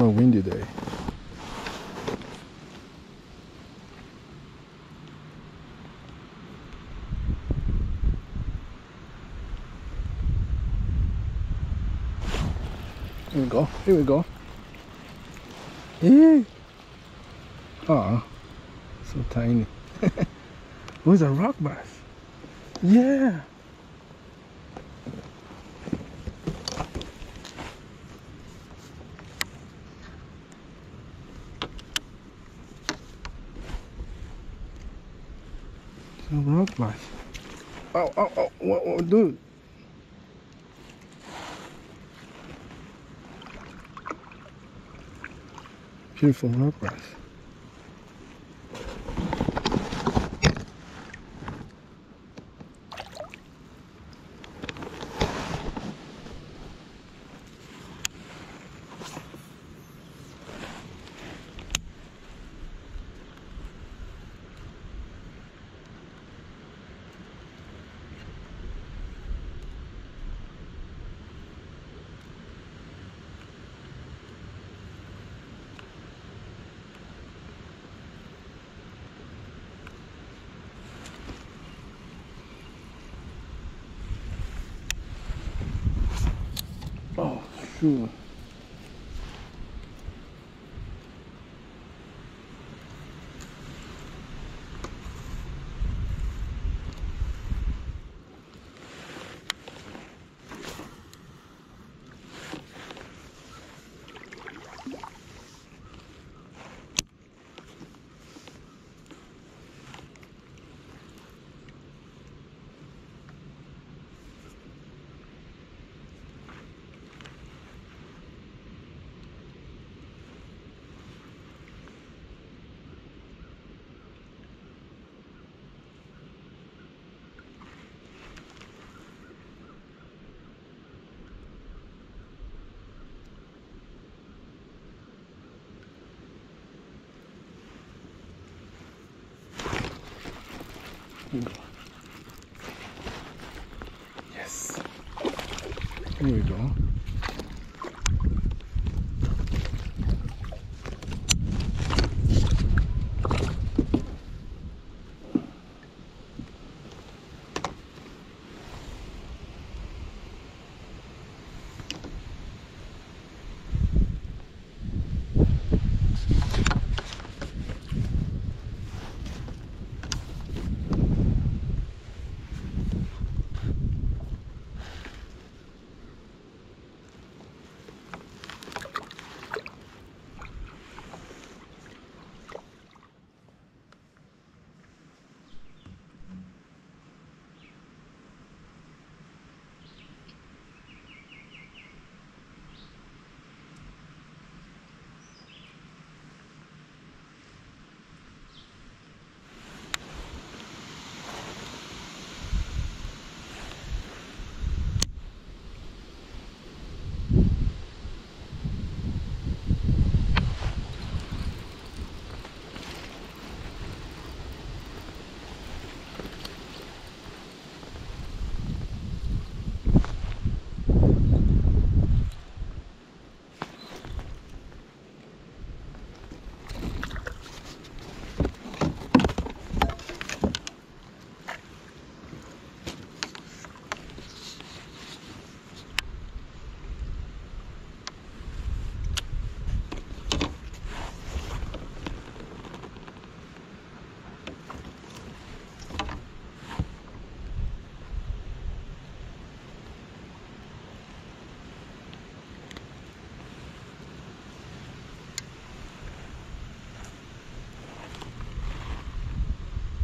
for a windy day. Here we go. Here we go. Yeah. Oh, so tiny. Who's a rock bass? Yeah. Rock. Oh, oh, oh, what, dude? Beautiful rock bass. Yes. Here we go.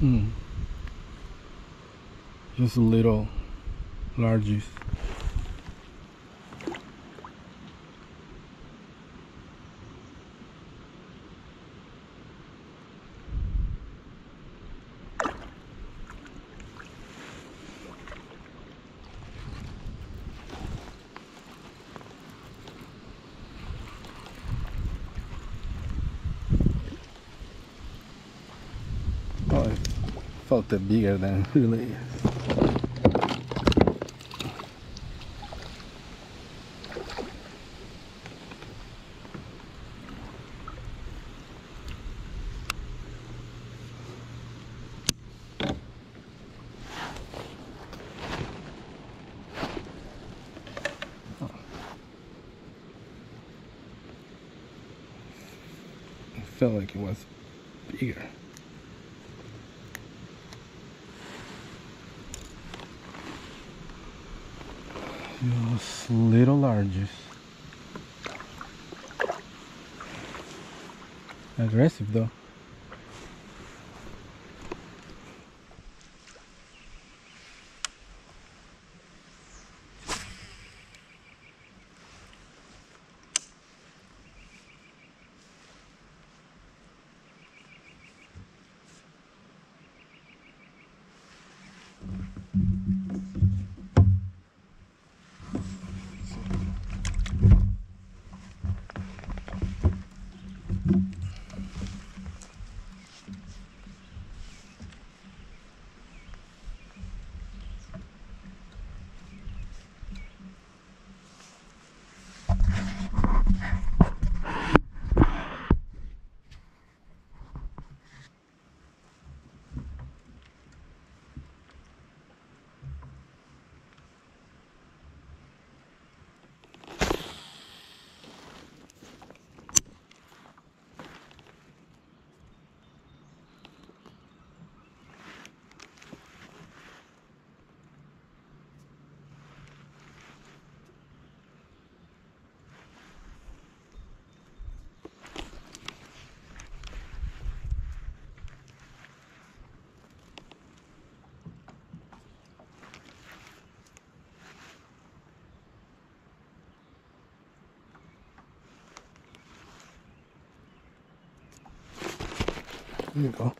Hmm. Just a little larges. felt it bigger than really felt like it was bigger. Was little larger. Aggressive though. 그러니까.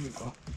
いいか。